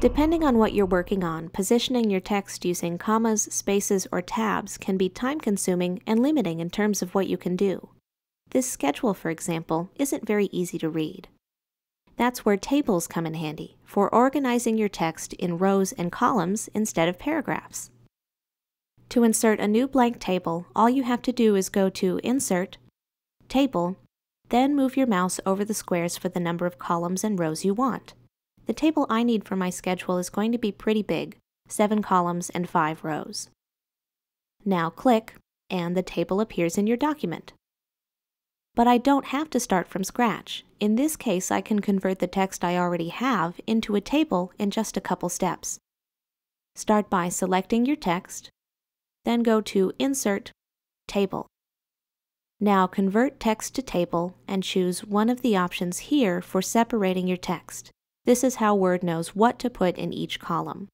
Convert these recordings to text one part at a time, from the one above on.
Depending on what you're working on, positioning your text using commas, spaces, or tabs can be time consuming and limiting in terms of what you can do. This schedule, for example, isn't very easy to read. That's where tables come in handy for organizing your text in rows and columns instead of paragraphs. To insert a new blank table, all you have to do is go to Insert, Table, then move your mouse over the squares for the number of columns and rows you want. The table I need for my schedule is going to be pretty big, 7 columns and 5 rows. Now click, and the table appears in your document. But I don't have to start from scratch. In this case, I can convert the text I already have into a table in just a couple steps. Start by selecting your text, then go to Insert, Table. Now convert text to table and choose one of the options here for separating your text. This is how Word knows what to put in each column.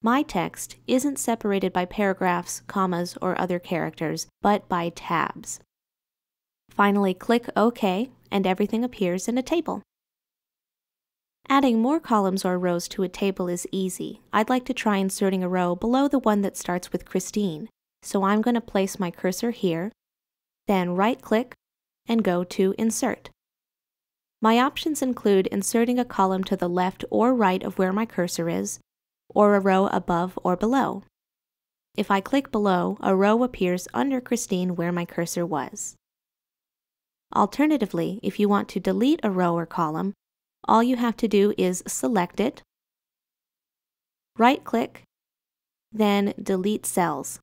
My text isn't separated by paragraphs, commas, or other characters, but by tabs. Finally, click OK, and everything appears in a table. Adding more columns or rows to a table is easy. I'd like to try inserting a row below the one that starts with Christine, so I'm going to place my cursor here, then right-click and go to Insert. My options include inserting a column to the left or right of where my cursor is, or a row above or below. If I click below, a row appears under Christine where my cursor was. Alternatively, if you want to delete a row or column, all you have to do is select it, right-click, then delete cells.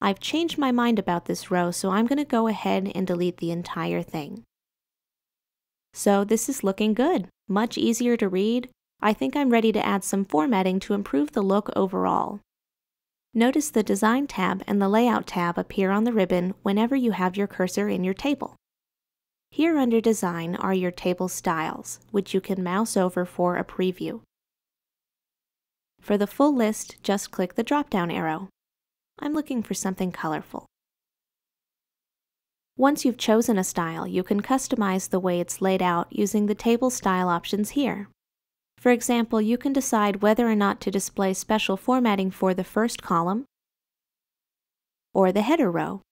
I've changed my mind about this row, so I'm going to go ahead and delete the entire thing. So this is looking good, much easier to read. I think I'm ready to add some formatting to improve the look overall. Notice the Design tab and the Layout tab appear on the ribbon whenever you have your cursor in your table. Here under Design are your table styles, which you can mouse over for a preview. For the full list, just click the drop-down arrow. I'm looking for something colorful. Once you've chosen a style, you can customize the way it's laid out using the table style options here. For example, you can decide whether or not to display special formatting for the first column or the header row.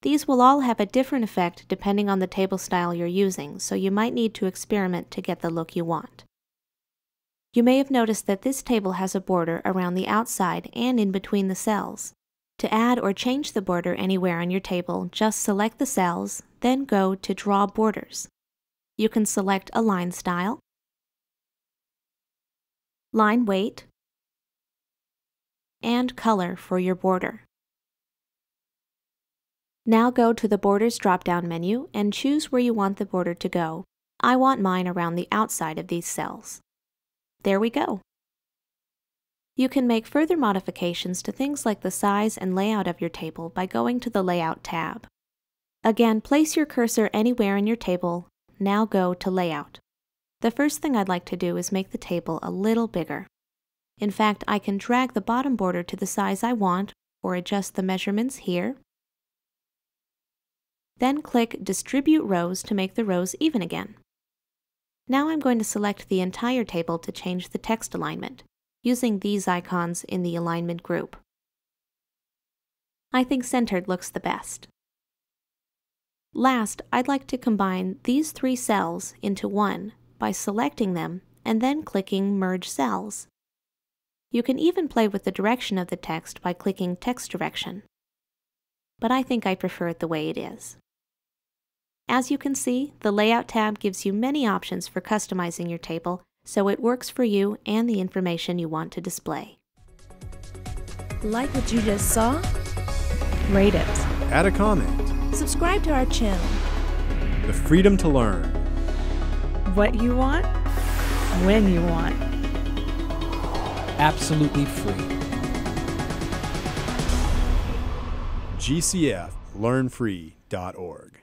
These will all have a different effect depending on the table style you're using, so you might need to experiment to get the look you want. You may have noticed that this table has a border around the outside and in between the cells. To add or change the border anywhere on your table, just select the cells, then go to Draw Borders. You can select a line style, line weight, and color for your border. Now go to the Borders drop-down menu and choose where you want the border to go. I want mine around the outside of these cells. There we go. You can make further modifications to things like the size and layout of your table by going to the Layout tab. Again, place your cursor anywhere in your table. Now go to Layout. The first thing I'd like to do is make the table a little bigger. In fact, I can drag the bottom border to the size I want or adjust the measurements here. Then click Distribute Rows to make the rows even again. Now I'm going to select the entire table to change the text alignment using these icons in the alignment group. I think centered looks the best. Last, I'd like to combine these three cells into one by selecting them and then clicking Merge Cells. You can even play with the direction of the text by clicking Text Direction. But I think I prefer it the way it is. As you can see, the Layout tab gives you many options for customizing your table so it works for you and the information you want to display. Like what you just saw? Rate it. Add a comment. Subscribe to our channel. The freedom to learn. What you want, when you want. Absolutely free. GCF learnfree.org.